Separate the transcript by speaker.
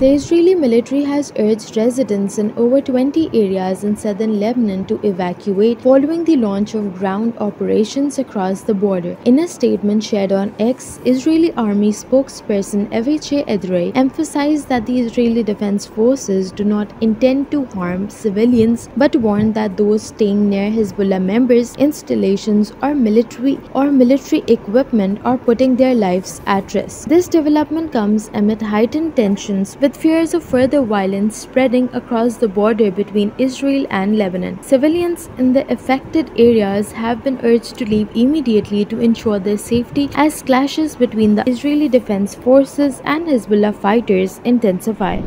Speaker 1: The Israeli military has urged residents in over 20 areas in southern Lebanon to evacuate following the launch of ground operations across the border. In a statement shared on X, Israeli army spokesperson Avichay Adraee emphasized that the Israeli Defense Forces do not intend to harm civilians but warned that those staying near Hezbollah members' installations or military or military equipment are putting their lives at risk. This development comes amid heightened tensions with fears of further violence spreading across the border between Israel and Lebanon. Civilians in the affected areas have been urged to leave immediately to ensure their safety as clashes between the Israeli Defense Forces and Hezbollah fighters intensify.